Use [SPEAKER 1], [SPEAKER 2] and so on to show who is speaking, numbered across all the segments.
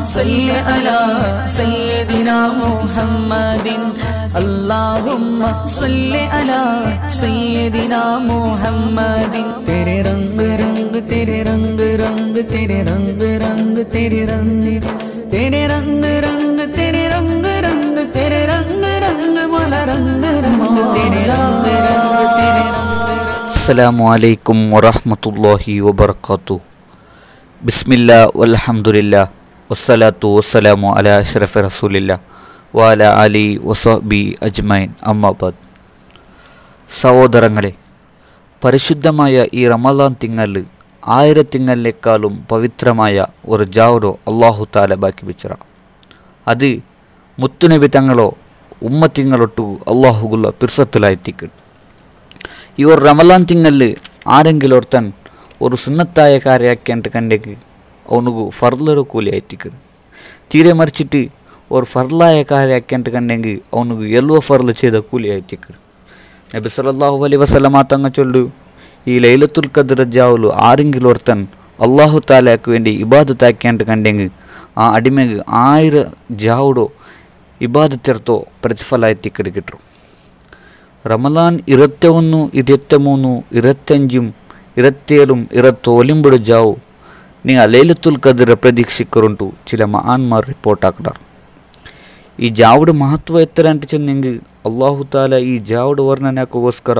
[SPEAKER 1] صل على سيدنا محمد. اللهم صل على سيدنا محمد. تیرے رنگ رنگ تیرے رنگ رنگ تیرے رنگ رنگ تیرے رنگ. تیرے رنگ رنگ تیرے رنگ رنگ تیرے رنگ رنگ مولا رنگ رنگ. تیرے رنگ رنگ. السلام عليكم
[SPEAKER 2] ورحمة الله وبركاته. بسم الله والحمد لله. വസ്സലാത്തു വസ്സലാമു അല അഷ്റഫ് റസൂലില്ല വാല അലി വസബി അജ്മൈൻ അമ്മാബാദ് സഹോദരങ്ങളെ പരിശുദ്ധമായ ഈ റമദാൻ തിങ്ങൽ ആയിരത്തിങ്ങലിനേക്കാളും പവിത്രമായ ഒരു ജാവറോ അള്ളാഹു താല ബാക്കി വെച്ചറ. അത് മുത്തുനബി തങ്ങളോ ഉമ്മത്തിങ്ങളൊട്ടു അള്ളാഹുഗുള്ള ഈ ഒരു റമലാൻ തിങ്ങൽ ആരെങ്കിലും ഒരുത്തൻ ഒരു സുന്നത്തായ കാര്യാക്കേണ്ട കണ്ടേക്ക്. ಅವನಿಗೂ ಫರ್ಲರು കൂലി ಆಯ್ತಿಕ್ಕಳು തീരെ ಮರ್ಚಿಟ್ಟು ഒരു ಫರ್ಲಾಯ ಕಾರ್ಯ ಹಾಕ್ಯಂಟ ಕಂಡಂಗೆ ಅವನಿಗೂ ಎಲ್ಲೋ ಫರ್ಲ ചെയ്ത ಕೂಲಿ ಆಯ್ತಿಕ್ಕಳು നബി സല്ലാഹു അലൈ വസ്ലമാ തങ്ങ ചൊല്ലു ഈ ലൈലത്തുൽ കദർ ജാവുലു ആരെങ്കിലും ഒരുത്തൻ അള്ളാഹു താലാക്ക് വേണ്ടി ആക്കേണ്ട കണ്ടെങ്കിൽ ആ അടിമക്ക് ആയിരം ജാവുടോ ഇബാദത്തെടുത്തോ പ്രതിഫലമായിട്ട് കിടക്കിട്ടു റമലാൻ ഇരുപത്തി ഒന്ന് ഇരുപത്തി മൂന്ന് ഇരുപത്തഞ്ചും ഇരുപത്തിയേഴും ഇരുപത്തോലിമ്പുടു ജാവു നിങ്ങൾ ലൈലത്തുൽ ഖദർ പ്രതീക്ഷിക്കറുണ്ടു? ചില മഹാന്മാർ റിപ്പോർട്ടാക്കിടാർ ಈ ಜಾವಡು ಮಹತ್ವ ಎತ್ತರ ಅಂಟಿಚಂದು ನಿಂಗೆ ಅಲ್ಲಾಹು ತಾಲ ಈ ಜಾವಡು ವರ್ಣನೆಗೋಸ್ಕರ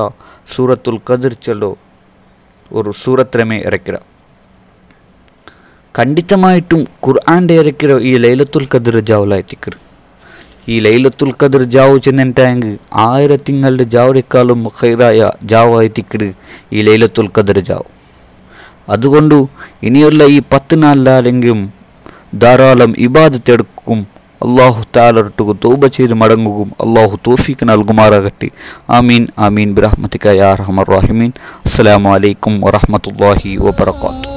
[SPEAKER 2] ಸೂರತ್ತುಲ್ ಕದರ್ ಚೆಲ್ಲೋ ഒരു സൂറത്രമേ ഇറക്കിട. ഖണ്ഡിതമായിട്ടും ഖുർആാന്റെ ഇറക്കിട ഈ ലൈലത്തുൽ ഖദർ ജാവലായിത്തിക്കർ ഈ ലൈലത്തുൽ ഖദർ ജാവ് ചെന്നിട്ടായെങ്കിൽ ആയിരത്തിങ്ങളുടെ ജാവടേക്കാളും ഹൈറായ ജാവായിത്തിക്കട് ഈ ലൈലത്തുൽ ഖദർ ജാവ്. അതുകൊണ്ടു ഇനിയുള്ള ഈ പത്ത് നാലിലെങ്കിലും ധാരാളം ഇബാദത്തെടുക്കും അള്ളാഹു താലൊട്ടുകു തൗബ ചെയ്ത് മടങ്ങുകയും അള്ളാഹു തോഫിക്ക് നൽകുമാറാകട്ടെ. ആമീൻ ആമീൻ. ബിറഹ്മത്തിക്ക യാ റഹ്മർ റഹിമീൻ. അസ്സലാമു അലൈക്കും വറഹ്മത്തുള്ളാഹി വബറകാതുഹു